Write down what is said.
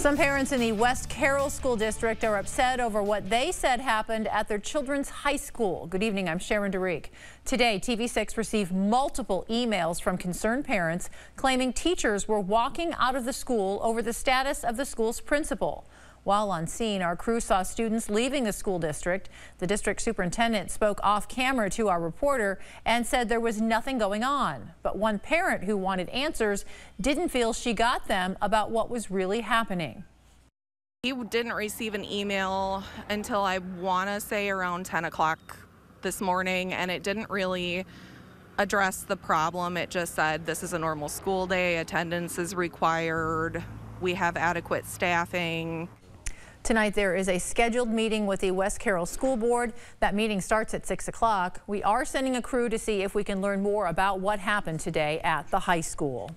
Some parents in the West Carroll School District are upset over what they said happened at their children's high school. Good evening, I'm Sharon DeReek. Today, TV6 received multiple emails from concerned parents claiming teachers were walking out of the school over the status of the school's principal. While on scene, our crew saw students leaving the school district. The district superintendent spoke off camera to our reporter and said there was nothing going on. But one parent who wanted answers didn't feel she got them about what was really happening. He didn't receive an email until I want to say around 10 o'clock this morning, and it didn't really address the problem. It just said this is a normal school day, attendance is required, we have adequate staffing. Tonight there is a scheduled meeting with the West Carroll School Board. That meeting starts at 6 o'clock. We are sending a crew to see if we can learn more about what happened today at the high school.